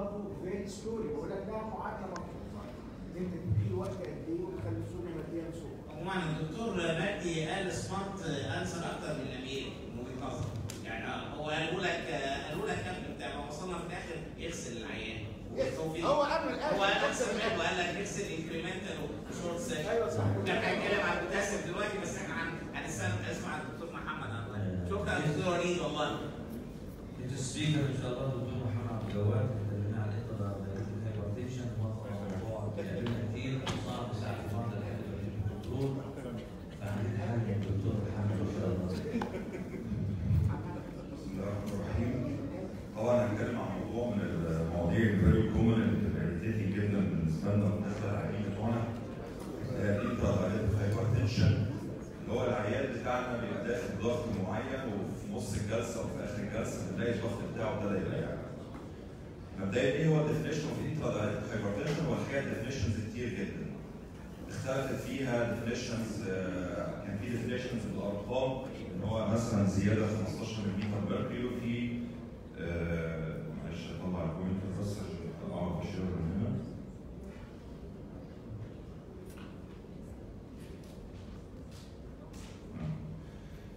برضه فيري ستوري بقول لك ده معادله مطلوبه أنت تدي وقت قد إيه وتخلي السوق ماديا سوق عموما الدكتور مجدي قال سمارت انسر أكتر من الأمير من وجهة نظري يعني آه، هو قالوا لك آه، قالوا لك كم بتاع ما وصلنا في الآخر اغسل العيان. هو قبل هو قال اغسل سمعت وقال لك اغسل انكريمنتال وشورت سيشن أيوه صح. كان هنتكلم عن البوتاسيوم دلوقتي بس إحنا هن- هنستنى نسمع الدكتور محمد عنه شكرا دكتور وليد والله. انت ال speaker إن شاء الله الدكتور محمد عبد الجواد اتكلمنا عن ال intradialytic hypertension موضوع اتكلمنا كتير صعب ساعه المرضى لحد بسم الله الرحمن الرحيم طبعا هنتكلم عن موضوع من المواضيع اللي بتبقى جدا بالنسبة لنا بالنسبة للعيانين بتوعنا intradialytic hypertension اللي هو العيان بتاعنا بيبقى داخل بضغط معين وفي نص الجلسة وفي آخر الجلسة بنلاقي الضغط بتاعه ابتدى يعلى. مبدئيا إيه هو ال definition of intradialytic hypertension؟ هو الحقيقة كتير جدا. اختلفت فيها definitions كان في definitions بالأرقام إن هو مثلا زيادة 15 ملم mercury وفي آه، معلش اطلع ال pointer بس عشان اعرف اشير من هنا.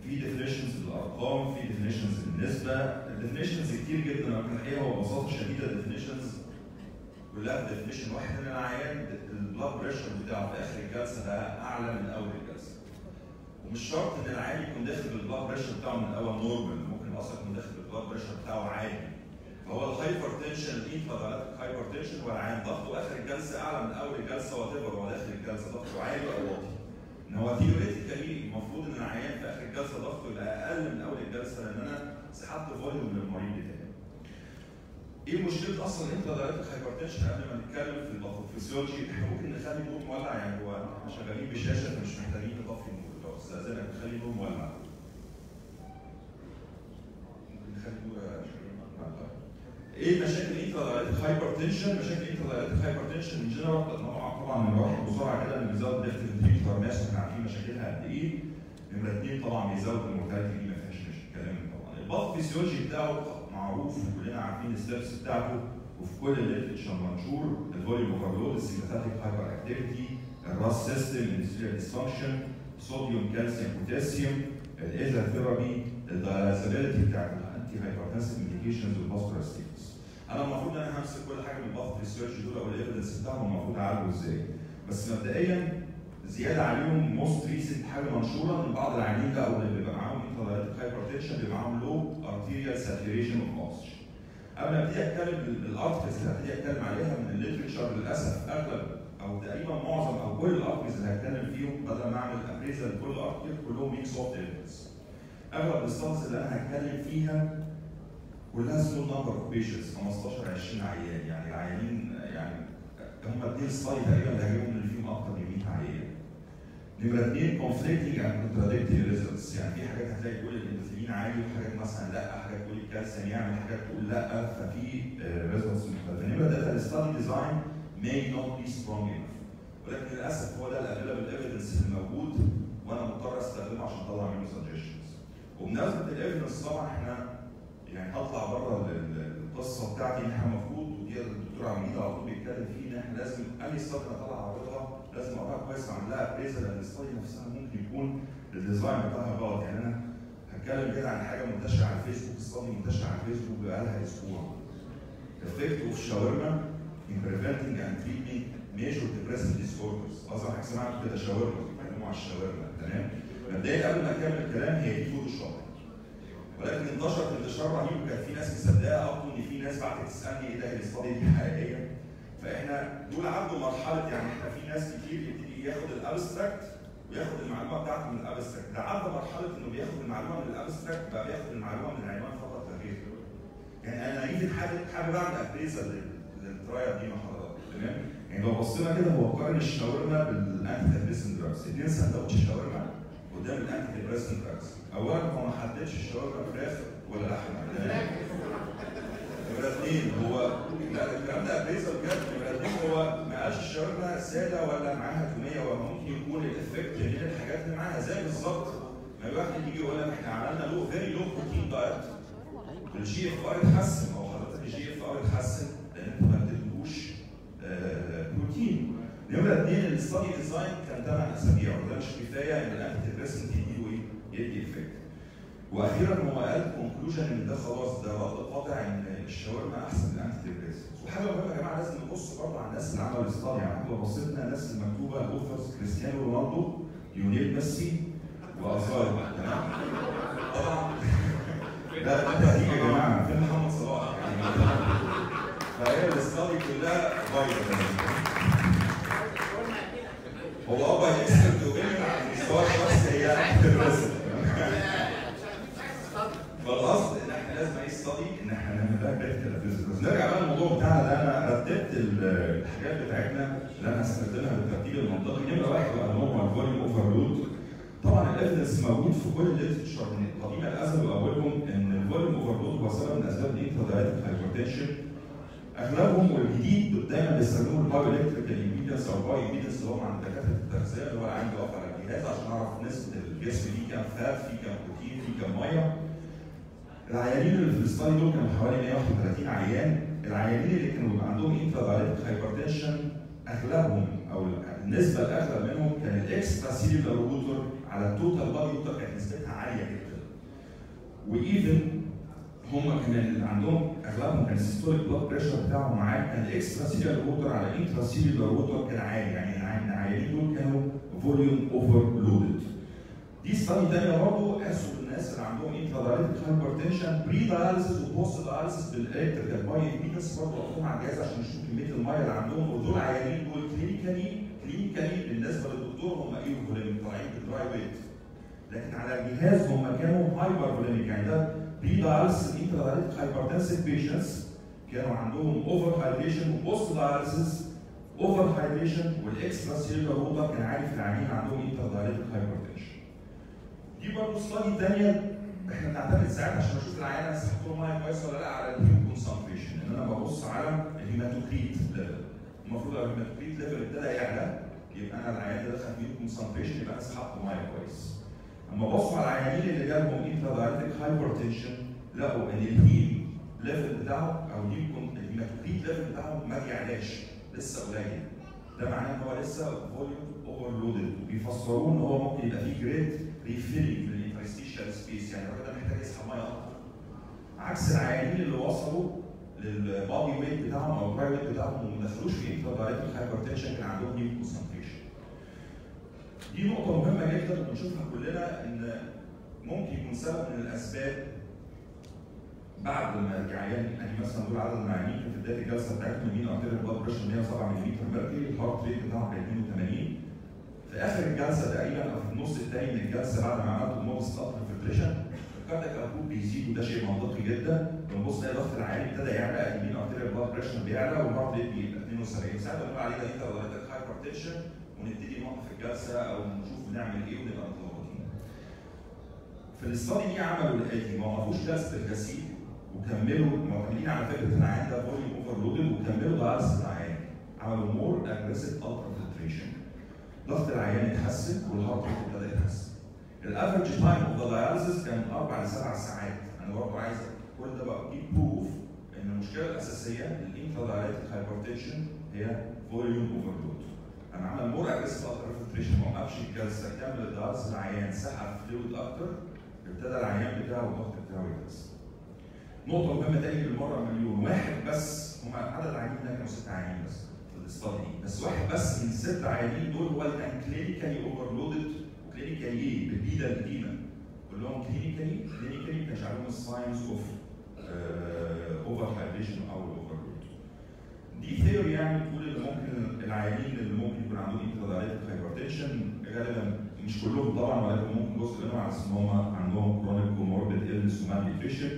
في definitions بالأرقام في definitions بالنسبة. ال definitions كتير جدا لكن الحقيقة هو ببساطة شديدة ال definitions كلها definition واحد ان العيان ال blood pressure بتاعه في آخر الجلسة ده أعلى من أول الجلسة. ومش شرط إن العيان يكون داخل بال blood pressure بتاعه من الأول normal ممكن أصلا يكون داخل بال blood pressure بتاعه عادي. فهو ال hypertension ال intradialytic hypertension هو العيان ضغطه آخر الجلسة أعلى من أول الجلسة whatever هو داخل الجلسة ضغطه عالي أو واطي. إن هو theoretically المفروض إن العيان في آخر الجلسة ضغطه يبقى أقل من أول الجلسة لأن أنا سحبت volume من المريض بتاعي. إيه مشكلة أصلا ال intradialytic hypertension قبل ما نتكلم في ال pathophysiology إحنا ممكن نخلي النور مولع يعني هو إحنا شغالين بشاشة فمش محتاجين نطفي النور لو استأذنك نخلي النور مولع. ممكن نخلي النور. إيه مشاكل ال intradialytic hypertension؟ مشاكل ال intradialytic hypertension in general طبعا طبعا بسرعة كده ان بيزود ضغط ال ventricular mass إحنا عارفين مشاكلها قد إيه. نمرة اثنين طبعا بيزود ال mortality دي ما فيهاش مش- كلام طبعا. ال pathophysiology بتاعه معروف وكلنا عارفين ال steps بتاعته. وفي كل ال literature منشور ال volume overload ال sympathetic hyperactivity ال RAAS system ال endothelial dysfunction صوديوم كالسيوم بوتاسيوم ال ESA therapy ال dialyzability بتاعت ال antihypertensive medications وال vascular status أنا المفروض إن أنا همسك كل حاجة من ال pathogenesis دول أو ال evidence بتاعهم المفروض أعالجه إزاي. بس مبدئيا زيادة عليهم most recent حاجة منشورة إن بعض العيانين ده أو اللي بيبقى معاهم hypertension بيبقى معاهم low arterial saturation of oxygen قبل ما ابتدي اتكلم بال articles اللي هبتدي اتكلم عليها من ال literature للأسف أغلب أو تقريبا معظم أو كل ال articles اللي هتكلم فيهم بدل ما أعمل appraisal لكل article كلهم mix of evidence أغلب ال studies اللي أنا هتكلم فيها كلها small number of patients 15 20 عيان. يعني العيانين يعني هم اثنين study تقريبا اللي هجيبهم اللي فيهم أكتر من 100 عيان. نمرة اثنين conflicting and contradictory results يعني في حاجات هتلاقي تقول ال endothelin عالي وحاجات مثلا لأ حاجات تقول الكالسيوم يعمل حاجات تقول لأ ففي results مختلفة. نمرة ثلاثة ال study design may not be strong enough. ولكن للأسف هو ده ال available evidence الموجود وأنا مضطر أستخدمه عشان أطلع منه suggestions وبمناسبة ال evidence طبعا إحنا يعني هطلع بره ال- ال- القصة بتاعتي إن إحنا المفروض ودي الدكتور عميد على طول بيتكلم فيه إن إحنا لازم أي study اطلع أعرضها لازم أقراها كويس اعمل لها appraisal لأن ال study نفسها ممكن يكون ال design بتاعها غلط. يعني أنا هتكلم كده عن حاجة منتشرة على الفيسبوك study منتشرة على الفيسبوك بقى لها أسبوع effect of shawarma in preventing and treating major depressive disorders. اظن حضرتك سمعت كده شاورما بيتكلموا على الشاورما تمام؟ مبدئيا قبل ما اكمل الكلام هي دي Photoshop ولكن انتشرت انتشار رهيب وكان في ناس مصدقة أصلا إن في ناس بعتت تسألني إيه ده ال study دي حقيقية؟ فإحنا دول عدوا مرحلة يعني إحنا في ناس كتير يبتدي ياخد ال abstract وياخد المعلومة بتاعته من ال abstract. ده عدى مرحلة إنه بياخد المعلومة من ال abstract بقى بياخد المعلومة من العنوان فقط لا غير. يعني أنا يمكن حابب اعمل appraisal لل trial دي مع حضرتك تمام؟ يعني لو بصينا كده هو قارن الشاورما بال antidepressant drugs اثنين سندوتش شاورما قدام ال antidepressant drugs اولا هو ما حددش الشاورما فراخ ولا لحمة. نمرة اثنين هو لا الكلام ده appraisal بجد. نمرة اثنين هو معهاش الشاورما ساده ولا معاها تومية ولا ممكن يكون ال effect من الحاجات اللي معاها زي بالظبط ما الواحد يجي يقول لك إحنا عملنا له very low protein diet وال GFR اتحسن. هو حضرتك ال GFR اتحسن. لأن أنت ما اديتلوش بروتين نمره اثنين ال study design كان ثمان اسابيع وده مش كفاية إن ال antidepressant يدي إيه؟ يدي effect. وأخيرا هو قال conclusion إن ده خلاص ده رد قاطع إن الشاورما أحسن من ال antidepressant. وحاجه مهمه يا جماعة لازم نبص برضه على الناس اللي عملوا ال study يعني إحنا لو بصينا الناس المكتوبة ال authors كريستيانو رونالدو ليونيل ميسي واصغر تمام؟ طبعا. ده ده تهديد يا جماعة فين محمد صلاح؟ يعني فهي الاستادي كلها فايروس هو آه باي اكسبت وبين على المستوى الشخصي هي الرسم فالقصد ان إحنا لازم اي ستادي إن إحنا نعمل لها كريتيكال بس نرجع بقى للموضوع بتاعنا اللي أنا رتبت الحاجات بتاعتنا اللي أنا هستخدمها بالترتيب المنطقي. نمره واحد بقى هو الفوليوم اوفرلود طبعا ال evidence موجود في كل ال literature من قديم الازل واولهم إن ال volume overload هو سبب من أسباب ال intradialytic hypertension. أغلبهم والجديد دايما بيستخدموا ال bioelectrical impedance أو ال bioimpedance اللي هم عند دكاترة التغذية اللي هو عندي واقف على الجهاز عشان أعرف نسبة الجسم فيه كام fat فيه كام بروتين فيه كام مية. العيانين اللي في ال study دول كانوا حوالي 131 عيان. العيانين اللي كانوا بيبقى عندهم intradialytic hypertension أغلبهم أو النسبة الأغلب منهم كان ال extracellular water على ال total body water كانت نسبتها عالية جدا. و even هم اللي عندهم أغلبهم كان ال systolic blood pressure بتاعهم عالي كان ال extracellular water على intracellular water كان عالي. يعني العيانين دول كانوا volume overloaded دي study ثانية برضه قاسوا الناس اللي عندهم intradialytic hypertension pre dialysis و post dialysis بال electrical impedance برضه وقفوهم على الجهاز عشان يشوفوا كمية المية اللي عندهم ودول عيانين دول clinically clinically بالنسبة للدكتور هم إيه؟ volume طالعين بال dry weight لكن على الجهاز هم كانوا hypervolemic يعني ده pre dialysis intradialytic hypertensive patients كانوا عندهم overhydration و post dialysis overhydration وال extracellular water كان عالي في العيانين عندهم intradialytic hypertension دي برضه study ثانية إحنا بنعتمد ساعات عشان أشوف العيان أنا سحبت له ميه كويس ولا لأ على ال hemoconcentration إن أنا ببص على ال hematocrit level المفروض لو ال hematocrit level ابتدى يعلى يبقى أنا العيان ده دخل فيه concentration يبقى أنا سحبت ميه كويس. أما بصوا على العيانين اللي جالهم intradialytic hypertension لقوا إن ال heme level بتاعه أو ال hematocrit level بتاعه ما بيعلاش لسه قليل. ده معناه إن هو لسه volume overloaded وبيفسروه إن هو ممكن يبقى فيه great refilling في ال interstitial space يعني الراجل ده محتاج يسحب مية أكتر. عكس العيانين اللي وصلوا لل body weight بتاعهم أو ال dry weight بتاعهم وما دخلوش في intradialytic hypertension كان عندهم hemoconcentration دي نقطة مهمة جدا بنشوفها كلنا إن ممكن يكون سبب من الأسباب بعد ما العيان يعني مثلا دول عدد العيانين في بداية الجلسة بتاعتهم mean arterial blood pressure 107 ملم mercury ال heart rate بتاعهم كان 82 في آخر الجلسة تقريبا أو في النص الثاني من الجلسة بعد ما عملت ال modest ultrafiltration ال cardiac output بيزيد وده شيء منطقي جدا. بنبص نلاقي ضغط العيان ابتدى يعلى ال mean arterial blood pressure بيعلى وال heart بيبقى 72 ساعتها بنقول عليه ده intradialytic hypertension ونبتدي نوقف الجلسة أو نشوف بنعمل إيه ونبقى متظبطين. في ال study دي عملوا الآتي ما وقفوش جلسة الغسيل وكملوا. معتمدين على فكرة ان العيان ده volume overloaded وكملوا dialysis العيان. عملوا more aggressive ultrafiltration ضغط العيان اتحسن وال heart rate ابتدى يتحسن. ال average time of the dialysis كان أربع لسبع ساعات. أنا برضه عايز كل ده بقى دي proof إن المشكلة الأساسية لل intradialytic hypertension هي volume overload أنا عمل more aggressive filtration ما وقفش الجلسة كمل ال dialysis العيان سحب fluid أكتر ابتدى العيان بتاعه الضغط بتاعه يتحسن. نقطة مهمة تاني بالمرة مليون واحد بس هم عدد العيانين ده كانوا ست عيانين بس. دي بس واحد بس من الست عيانين دول هو اللي كان clinically overloaded و clinically إيه؟ بال pedal edema. كلهم clinically. clinically ما كانش عندهم ال signs of overhydration أو اوفرلود دي theory يعني بتقول إن ممكن العيانين اللي ممكن يكون عندهم intradialytic hypertension غالبا مش كلهم طبعا ولكن ممكن جزء منهم على إن هم عندهم chronic comorbid illness و malnutrition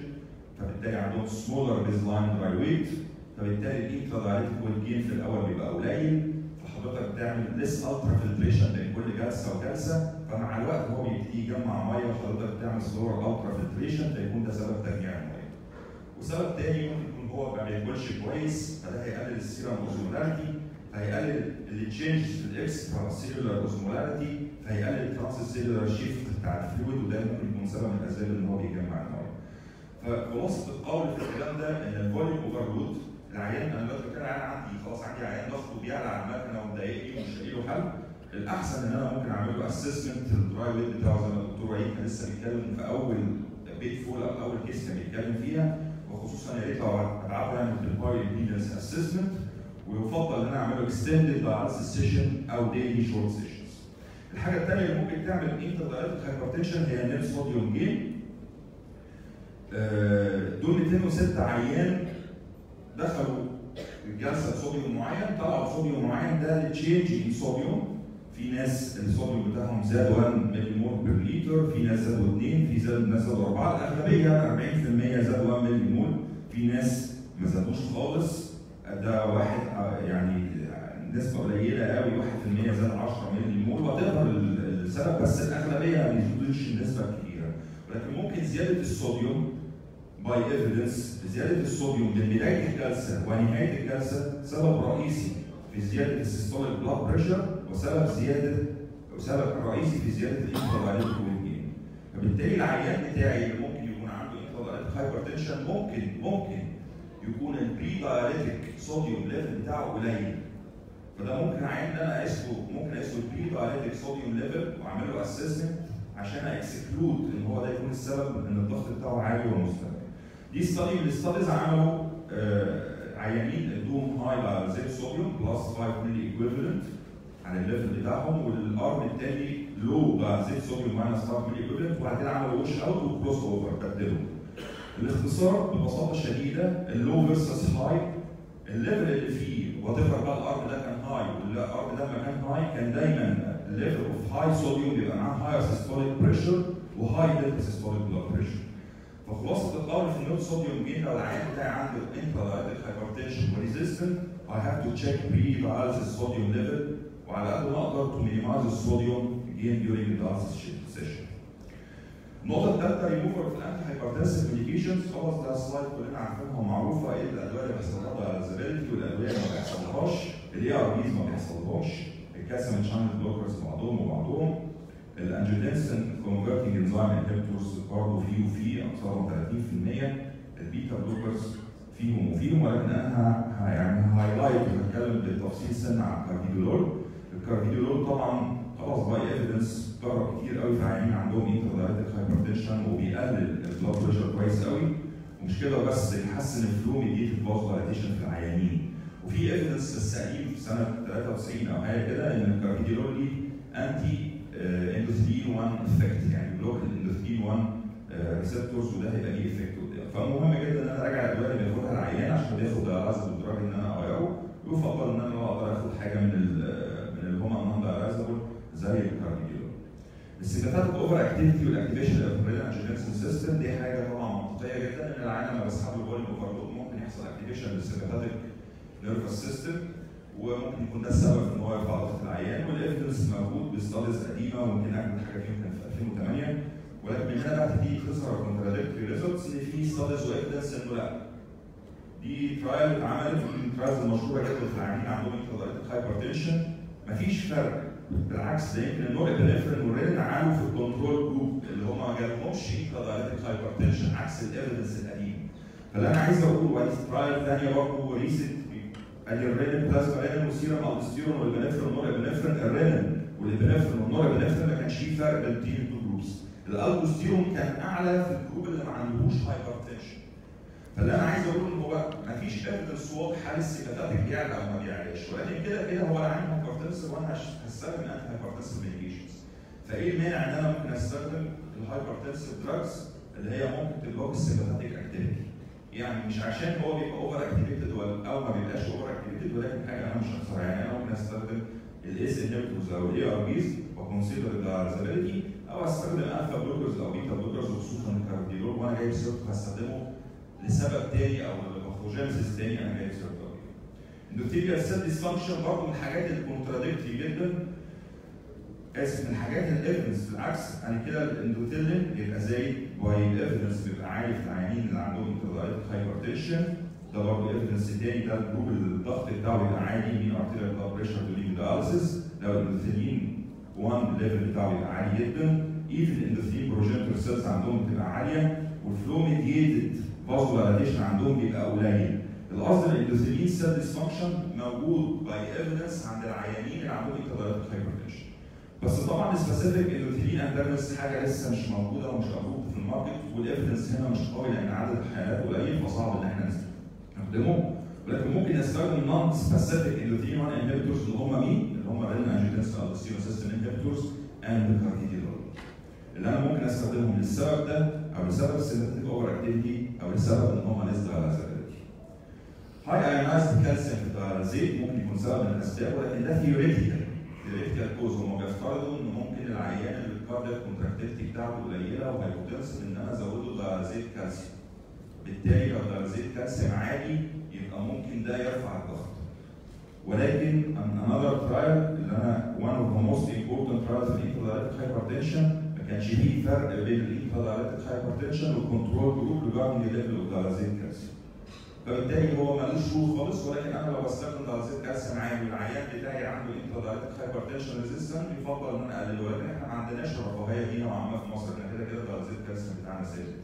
فبالتالي عندهم smaller baseline dry weight فبالتالي ال interdialytic weight gain في الأول بيبقى قليل فحضرتك بتعمل less ultrafiltration بين كل جلسة وجلسة فمع الوقت هو بيبتدي يجمع مية وحضرتك بتعمل slower ultrafiltration فيكون ده سبب تجميع المية. وسبب تاني ممكن يكون هو ما بياكلش كويس فده هيقلل ال serum osmolarity فهيقلل ال changes في ال extracellular osmolarity فهيقلل ال transcellular shift بتاع ال fluid وده ممكن يكون سبب من الأسباب ان هو بيجمع المية. فخلاصه القول في الكلام ده إن ال volume overload العيان أنا دلوقتي كده عيان عندي خلاص عندي عيان ضغطه بيعلى على المكنه ومضايقني ومش لاقي له حل الاحسن ان أنا ممكن اعمل له assessment ال dry weight بتاعه زي ما الدكتور وعيد كان لسه بيتكلم في اول pitfall أو اول case كان بيتكلم فيها وخصوصا يا ريت لو ابعته يعمل بال bioimpedance assessment ويفضل ان أنا اعمل له extended dialysis session أو daily short sessions. الحاجة الثانية اللي ممكن تعمل intradialytic hypertension هي ال net sodium آه، دول 206 عيان دخلوا جلسة صوديوم معين طلعوا صوديوم معين ده change in sodium في ناس الصوديوم بتاعهم زاد 1 millimole per liter في ناس زادوا 2 في زاد ناس زادوا 4 الأغلبية 40% زاد 1 ملي مول في ناس ما زادوش خالص. ده واحد آه، يعني نسبة قليلة قوي 1% زاد 10 millimole whatever السبب بس الأغلبية ما بيزيدوش النسبة الكبيرة. ولكن ممكن زيادة الصوديوم by evidence زياده الصوديوم من بداية الجلسه ونهاية الجلسه سبب رئيسي في زيادة ال systolic blood pressure وسبب زياده وسبب رئيسي في زيادة ال interdialytic gain فبالتالي العيان بتاعي اللي ممكن يكون عنده intradialytic hypertension ممكن ممكن يكون ال predialytic sodium level بتاعه قليل فده ممكن عيان ان أنا اقيسه ممكن أقيسه ال predialytic sodium level واعمل له assessment عشان exclude إن هو ده يكون السبب إن الضغط بتاعه عالي ومستمر. دي study من ال studies عملوا عيانين ادوهم high dialysate sodium plus 5 milliequivalent على ال level بتاعهم وال arm الثاني low dialysate sodium minus 5 milliequivalent وبعد كده عملوا washout و cross over بدلهم. الاختصار ببساطة شديدة ال low versus high ال level اللي فيه whatever بقى ال arm ده كان high وال arm ده لما كان high كان دايما ال level of high sodium بيبقى معاه higher systolic pressure و high delta systolic blood pressure فخلاصة القول في ال net sodium gain لو العيان بتاعي عنده intradialytic hypertension و resistant I have to check pre dialysis sodium level وعلى قد ما أقدر to minimize الصوديوم gain during the dialysis session. النقطة الثالثة ريموفر في الانتي هايبرتنسيف ميديكيشنز خلاص ده slide كلنا عارفينها ومعروفة إيه الأدوية اللي بيحصل لها dialyzability والادوية اللي ما بيحصلهاش ال ARBs ما بيحصلهاش. ال calcium channel blockers بعضهم وبعضهم. ال angiotensin converting enzyme inhibitors برضه فيه وفيه اكثرهم 30% ال beta blockers فيهم وفيهم ولكن أنا يعني highlight وهتكلم بالتفصيل سنة على ال carvedilol ال carvedilol طبعا خلاص by evidence جرب كتير قوي في عيانين عندهم intradialytic hypertension وبيقلل ال blood pressure كويس قوي ومش كده بس بيحسن ال flow mediated vasodilatation في العيانين. وفي evidence لسه في سنة 93 أو حاجة كده إن الكارديولول ليه anti endothelin 1 effect يعني block ال endothelin 1 receptors وده هيبقى ليه effect قدام. فمهم جدا إن أنا اراجع الادويه اللي بياخدها العيان عشان بياخد dialyzable drug إن أنا اغيره ويفضل إن أنا أقدر آخد حاجة من من اللي هم non dialyzable زي الكارديولول ال sympathetic overactivity وال activation angiotensin system دي حاجة طبعا منطقية جدا إن العيان لما بسحب له volume overload ممكن يحصل activation لل sympathetic nervous system وممكن يكون ده السبب إن هو يرفع ضغط العيان وال evidence موجود ب studies قديمة ويمكن اجمل حاجة فيهم كانت في 2008 ولكن من بقى تبتدي تظهر contradictory results إن في studies و evidence انه لا. دي trial اتعملت من ال trials المشهورة جدا في العيانين عندهم intradialytic hypertension مفيش فرق. بالعكس ده يمكن ال norepinephrine وال renin عملوا في ال control group اللي هم ما جالهمش intradialytic hypertension عكس ال evidence القديم. فاللي أنا عايز أقوله ودي trial ثانية برضه recent ادي الرينين بلازما رينين والسيرم الدستيرون والبنفرين والنور ابنفرين الرينين والابنفرين والنور ابنفرين ما كانش فيه فرق بين ال two groups الالدوستيرون كان أعلى في ال group اللي ما عندهوش hypertension فاللي أنا عايز أقوله إن هو ما فيش evidence واضحة لل sympathetic بيعلى أو ما بيعلاش ولكن كده كده هو العيان hypertensive وأنا هش- هستخدم antihypertensive medications فإيه المانع إن أنا ممكن أستخدم ال hypertensive drugs اللي هي ممكن ت block ال sympathetic activity يعني مش عشان هو بيبقى overactivated أو ما بيبقاش overactivated ولكن حاجة أنا مش هخسرها يعني أنا ممكن أستخدم ال ACE inhibitors أو ال ARBs و consider ال dialyzability أو أستخدم alpha blockers أو beta blockers وخصوصا الكارديولول وأنا جايب سيرته هستخدمه لسبب تاني أو ل pathogenesis تاني أنا جايب سيرته endothelial cell dysfunction برضه من الحاجات ال contradictory جدا. اسف من الحاجات ال evidence بالعكس يعني كده ال endothelin بيبقى زايد وال evidence بيبقى عالي في العيانين اللي عندهم intradialytic hypertension ده برضه evidence تاني ده ال group الضغط بتاعه بيبقى عالي mean arterial blood pressure during dialysis لو ال endothelin 1 level بتاعه بيبقى عالي جدا. even ال endothelial progenitor cells عندهم بتبقى عالية. وال flow mediated vasodilatation عندهم بيبقى قليل. القصد ال endothelial cell dysfunction موجود by evidence عند العيانين اللي عندهم intradialytic hypertension بس طبعا specific endothelin antagonist حاجة لسه مش موجودة ومش موجوده في ال market وال evidence هنا مش قوي لأن عدد الحالات قليل فصعب إن إحنا نستخدمه ولكن ممكن نستخدم non specific endothelin 1 inhibitors اللي هم مين؟ اللي هم renin angiotensin aldosterone system inhibitors and carvedilol اللي أنا ممكن أستخدمهم للسبب ده أو لسبب ال sympathetic overactivity أو لسبب إن هم سيرتيفيتي. high ionized calcium في ال dialysate ممكن يكون سبب من الأسباب ولكن ده theoretical theoretical cause هم بيفترضوا إن ممكن العيان اللي ال cardiac contractility بتاعته قليلة و hypotensive إن أنا ازود له dialysate calcium. بالتالي لو dialysate calcium عالي يبقى ممكن ده يرفع الضغط. ولكن another trial اللي أنا one of the most important trials في ال intradialytic hypertension ما كانش فيه فرق بين ال intradialytic hypertension وال control group the level of dialysate calcium. فبالتالي هو ملوش شروط خالص ولكن أنا لو بستخدم dialysate calcium عالي والعيان بتاعي عنده intradialytic hypertension resistant يفضل إن أنا أقلله ولكن إحنا ما عندناش الرفاهيه دي نوعا ما في مصر إحنا كده كده dialysate calcium بتاعنا ثابت.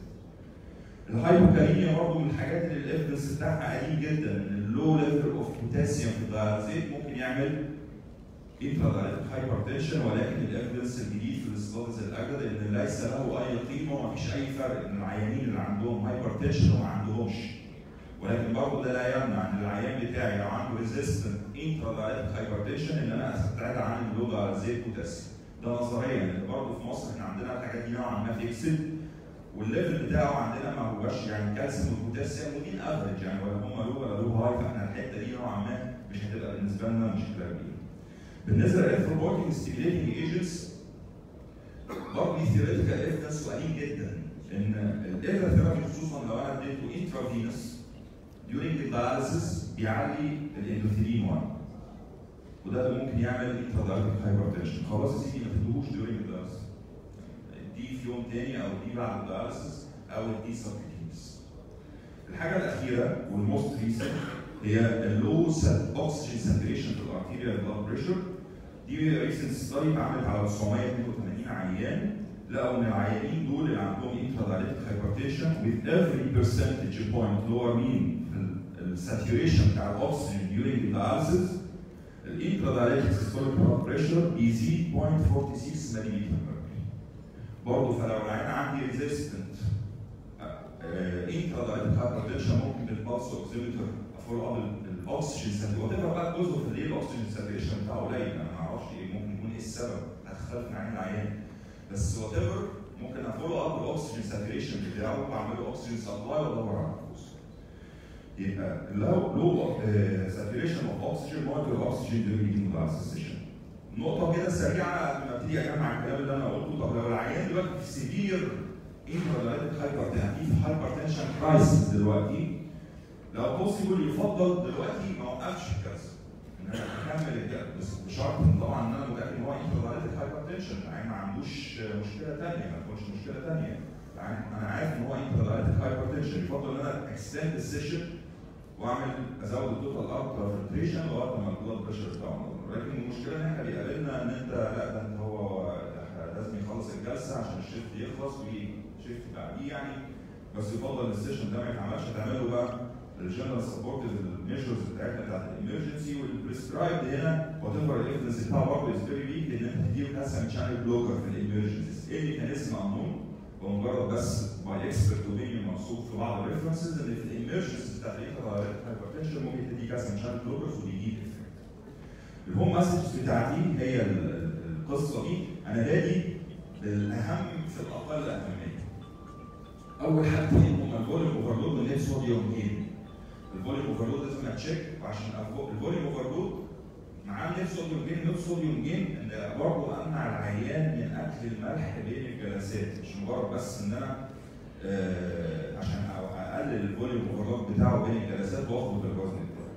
ال hypokalemia برضه من الحاجات اللي ال evidence بتاعها قليل جدا ال low level of potassium في ال dialysate ممكن يعمل intradialytic hypertension ولكن ال evidence الجديد في ال studies الأجدد إن ليس له أي قيمة وما فيش أي فرق ان العيانين اللي عندهم hypertension وما عندهمش ولكن برضه ده لا يمنع إن العيان بتاعي لو عنده resistant intradialytic hypertension إن أنا استبعد عن ال low dialysate potassium ده نظريا لأن برضه في مصر إحنا عندنا الحاجات دي نوعا ما fixed وال level بتاعه عندنا ما هوش يعني كالسيوم والبوتاسيوم ودي average يعني ولا هم لو ولا له هاي فإحنا الحتة دي نوعا ما مش هتبقى بالنسبة لنا مشكله كبيره. بالنسبة لل erythropoietic stimulating agents برضه دي theoretical evidence قليل جدا إن ال EPO therapy خصوصا لو أنا اديته intravenous during ال dialysis بيعلي ال endothelin 1 وده اللي ممكن يعمل intradialytic hypertension خلاص يا سيدي ما تدوهوش during ال dialysis اديه في يوم تاني أو اديه بعد ال dialysis أو اديه subcutaneous. الحاجة الأخيرة وال most recent هي ال low oxygen saturation في ال arterial blood pressure دي recent study اتعملت على 982 عيان لقوا إن العيانين دول اللي عندهم intradialytic hypertension with every percentage point lower mean الساتوريشن بتاع الاكسجين during الدياليسيس الانترادايركت systolic blood pressure بيزيد 0.46 ملم برضه فلو العيان عندي resistant intradialytic hypertension ممكن بال pulse oximeter ا follow up ال oxygen saturation whatever بقى الجزء في ليه ال oxygen saturation بتاعه قليل أنا ما أعرفش إيه ممكن يكون إيه السبب هتختلف من عيان لعيان بس whatever ممكن ا follow up ال oxygen saturation بتاعه واعمل له oxygen supply على الجزء يبقى لو low saturation of oxygen monitor oxygen during dialysis session نقطة كده سريعة قبل ما ابتدي اجمع الكلام اللي أنا قلته. طب لو العيان دلوقتي في سيفير انترلايتد هايبر يعني في هايبرتنشن كرايسيس دلوقتي لو بوسيبل يفضل دلوقتي ما اوقفش الكالسيوم إن أنا أكمل الكالسيوم بس بشرط طبعا إن أنا متأكد إن هو انترلايتد هايبرتنشن العيان ما عندوش مشكلة ثانية ما تكونش مشكلة ثانية أنا عارف إن هو انترلايتد هايبرتنشن يفضل إن أنا اكستند السيشن واعمل أزود ال total ultrafiltration لغاية ما ال blood pressure بتاعه لكن المشكلة ان إحنا بيقابلنا إن أنت لا ده أنت هو لازم يخلص الجلسة عشان ال shift يخلص ويجي shift بعديه يعني. بس يفضل ال session ده ما يتعملش تعمله بقى ال general support ال measures بتاعتنا بتاعت ال emergency وال prescribed هنا. whatever ال evidence بتاعه برضه is very weak ان أنت تديله calcium channel blocker في ال emergencies إيه mechanism unknown ومجرد بس by expert opinion موصوف في بعض ال references ان في ال emergencies بتاعت ال hypertension ممكن تدي calcium channel blockers وبيجيب ال home messages بتاعتي هي القصة دي أنا بادي بالاهم في الأقل أهمية. أول حاجتين هما ال volume overload وال net sodium gain. الفوليوم اوفرلود لازم اتشيك وعشان الفوليوم اوفرلود معاه النت صوديوم جين، النت صوديوم جين برضه أمنع العيان من أكل الملح بين الجلسات مش مجرد بس إن أنا آه عشان أقلل ال volume overload بتاعه بين الجلسات واخد الوزن بتاعه.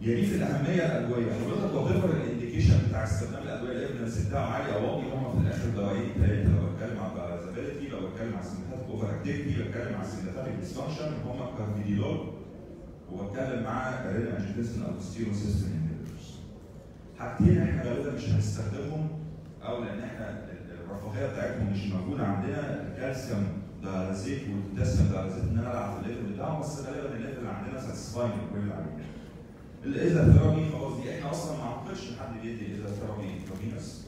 يليه في الأهمية الأدوية whatever ال indication بتاع استخدام الأدوية ال evidence بتاعه عالي أو واطي هم في الآخر دوايين ثلاثة لو بتكلم عن dialyzability لو بتكلم عن sympathetic overactivity بتكلم عن endothelial dysfunction هم كارفيديلول وبتكلم مع renin angiotensin aldosterone system. حاجتين إحنا غالبا مش هنستخدمهم أو لأن إحنا الرفاهية بتاعتهم مش موجودة عندنا ال calcium dialysate وال potassium dialysate ان أنا العب في ال level بتاعه بس غالبا ال level اللي عندنا satisfying لكل العيانين. ال EPO therapy خلاص دي إحنا أصلا ما أعتقدش حد بيدي EPO therapy intravenous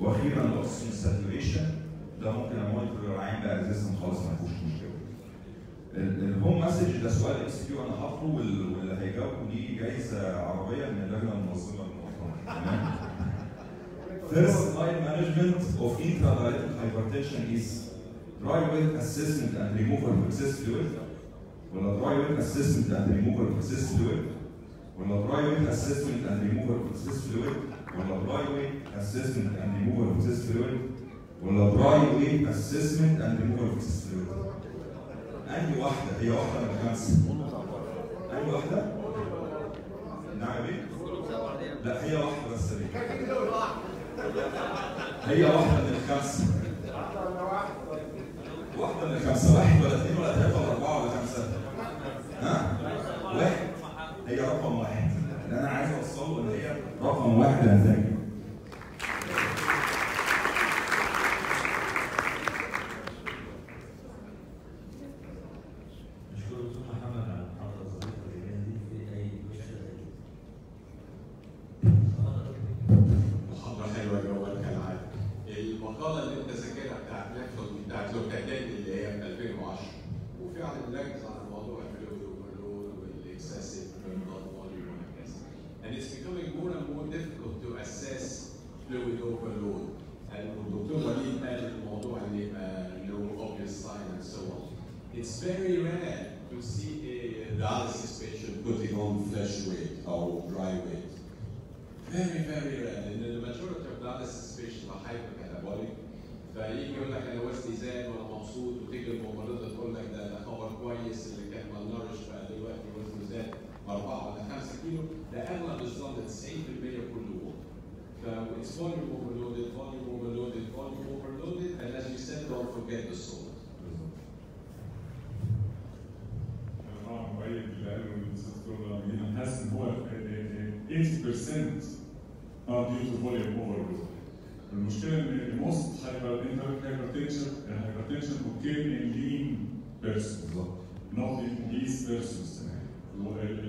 وأخيرا ال oxygen saturation ده ممكن ا monitor العيان بقى resistant خالص ما فيهوش مشكلة. ال- ال home message ده سؤال MCQ أنا حاطه وال- واللي هيجاوبه ليه جايزة عربية من اللجنه المنظمة؟ First line management of intradialytic hypertension is dry weight assessment and removal of excess fluid ولا dry wet assessment and removal of excess fluid ولا dry wet assessment and removal of excess fluid ولا dry wet assessment and removal of excess fluid ولا dry wet assessment and removal of excess fluid أنهي واحدة هي واحدة من الخمسة أنهي واحدة؟ نعم؟ لا هي واحدة بس بيه هي واحدة من الخمسة واحدة من الخمسة واحد ولا اثنين ولا ثلاثة ولا أربعة ولا خمسة. ها؟ واحد. هي رقم واحد. اللي أنا عايز أوصله إن هي رقم واحد يا المقالة اللي أنت ذاكرها بتاعت نفسه بتاعت لوكادين اللي هي من 2010 وفعلا على موضوع ال fluid overload وال excessive blood volume وهكذا. And it's becoming more and more difficult to assess fluid overload. الدكتور وليد قال الموضوع اللي يبقى low obvious sign and so on. It's very rare to see a dialysis patient putting on flesh weight or dry weight. Very very rare لأن ال majority of dialysis patients are hypercatabolic فيجي يقول لك أنا وزني زاد وأنا مبسوط وتيجي الممرضه تقول لك ده ده كويس اللي كان malnourished بقى دلوقتي وزنه زاد 4 ولا 5 كيلو ده اغلب الظن 90% كله وقت. ف it's volume overloaded, volume overloaded, volume overloaded, and as you said, don't forget the salt. طبعا مؤيد اللي أنا ان هو آه، آه، 80% are due to volume overload. المشكلة ان hypertension occur in lean persons not in obese persons.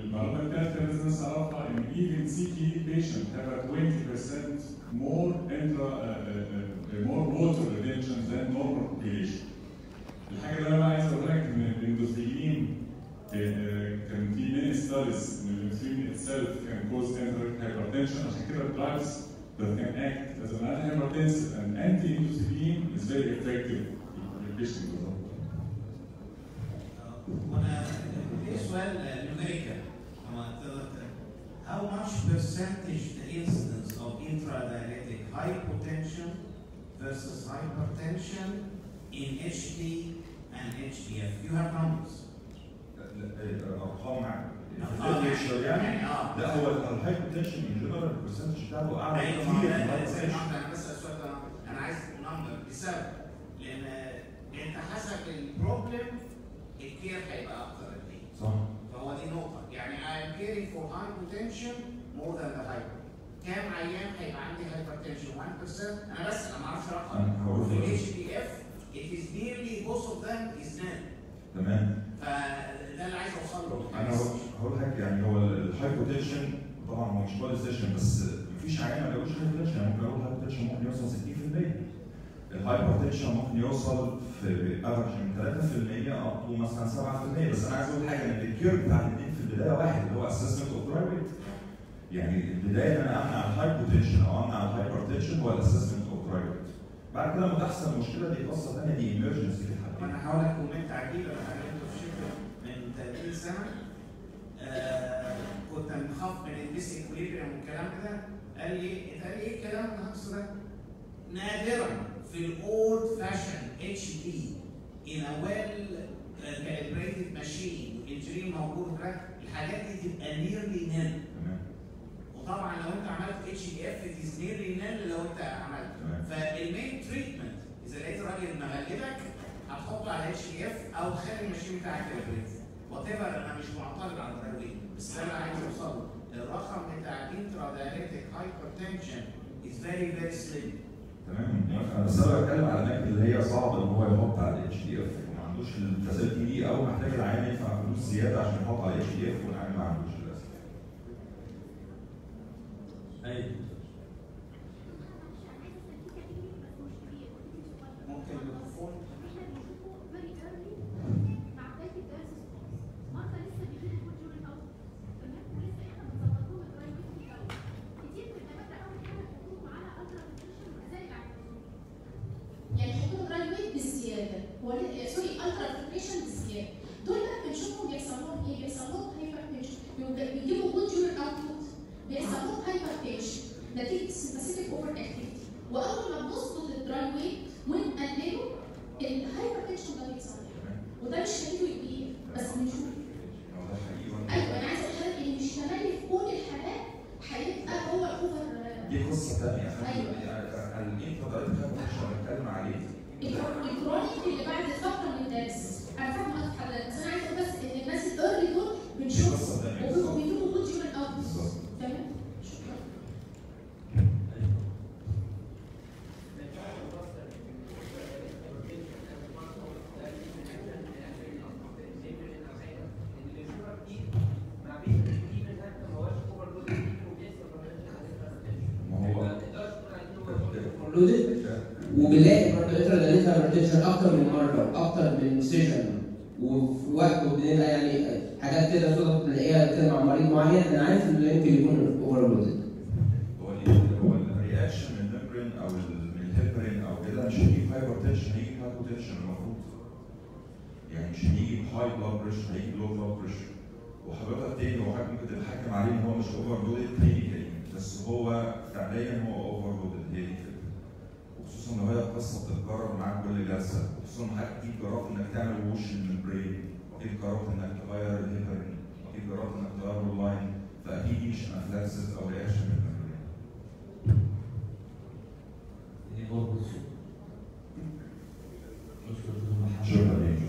المعلومه الثالثه لازم الناس تعرفها ان even CKD patient have a 20% more intra uh, uh, uh, more water retention than normal population. الحاجه اللي انا عايز اقول لك ان الاندوثيلين كان في many studies ان الانسولين itself can cause enteric hypertension عشان كده drugs that can act as an antihypertensive and anti-endothelin is very effective in the patient بالظبط. وأنا في سؤال نيوميريكال لما تقدر How much percentage the incidence of intradiabetic hypotension versus hypertension in HD and HDF? You have numbers. ارقام معاك يعني. لا هو ال hypotension in general ال percentage بتاعته اعلى كتير أنا بسال السؤال أنا عايز number لسبب لأن انت حسب ال problem ال care هيبقى أكتر إيه صح. فهو دي نقطة. يعني I am caring for hypertension more than the hyper كام عيان هيبقى عندي hypertension 1% أنا بس أنا ما أعرفش رقم في لك. ال HDF it is nearly both of them is none. تمام. فده اللي عايز أوصل له. أنا هقول- لك يعني هو ال hypotension طبعا هو مش بس مفيش عيان ما لاقوش hypotension يعني ممكن أقول ال hypotension ممكن يوصل 60% ال hypertension ممكن يوصل في average من 3% up to مثلا 7% بس أنا عايز أقول حاجة إن ال care بتاع الاثنين في البداية واحد اللي هو assessment of dry weight يعني البداية إن أنا أمنع ال hypotension أو أمنع ال hypertension هو ال assessment of dry weight بعد كده لما تحصل المشكلة دي قصة ثانية دي emergency في الحالتين هقول لك comment عجيب أنا اتعلمته في شركة من 30 سنة. آه كنت مخاف من ال base equilibrium والكلام ده. قال لي قال لي إيه الكلام؟ ده؟ نادرا. في ال old fashion HD in a well calibrated machine وال engineer موجود ده الحاجات دي تبقى nearly nil تمام. وطبعا لو انت عملت HDF it's nearly nil لو انت عملت. فال main treatment إذا لقيت راجل مغلبك هتحطه على HDF أو خلي ال machine بتاعك calibrated whatever أنا مش معترض على الدواوين بس اللي عايز أوصله. الرقم بتاع ال intradialytic hypertension is very very slim تمام؟ أنا بس أنا بتكلم على الاماكن اللي هي صعب إن هو يحط على ال HDF عندوش ال facility دي أو محتاج العيان يدفع فلوس زيادة عشان يحط على HDF والعيان ما عندوش للأسف. أيوه ممكن الميكروفون يعني حطوا dry weight بالزياده هو ليه- sorry ultrafiltration بالزياده دول بقى بنشوفهم بيحصل لهم إيه؟ بيحصل لهم hypertension بيجيبوا good urine output بيحصل لهم hypertension نتيجه sympathetic overactivity وأول ما بنظبط ال dry weight ونقلله ال hypertension ده بيحصل. وده مش هيجي كبير بس بنشوف. أيوه أنا عايزة أقول لحضرتك إن مش تملي في كل الحالات هيبقى هو ال over دي قصة ثانية أيوة. ال intradialytic بنتكلم عليه. ال chronic اللي بعد فتره من ال dialysis أنا فاهمه قصد حضرتك بس أنا عايزه أقول بس ان الناس ال early دول دي بنشوف قصه ثانية وبيبقوا بيجيبوا good urine out بالظبط تمام شكرا أيوه ما هو وبنلاقي برضه intra hypertension أكتر من مرة أكتر من session وفي وقت وبنبقى يعني حاجات كده صدف تلاقيها كده مع مريض معين. أنا عارف إن يمكن يكون overloaded هو ال- هو ال reaction من ال membrane أو من الهيبرين أو كده مش هيجيب hypertension hypotension المفروض. يعني مش هيجيب high blood pressure هيجيب low blood pressure وحضرتك تاني هو حضرتك ممكن تتحكم عليه إن هو مش overloaded clinically بس هو فعليا هو overloaded خصوصا لو هي قصة بتتكرر معاك كل جلسه خصوصا حتى أكيد جربت إنك تعمل wash membrane؟ واكيد جربت إنك تغير الهيبرين؟ واكيد جربت إنك تغير ال line؟ فأكيد دي مش anaphylaxis أو reaction من ال membrane. إيه شكرا ليك.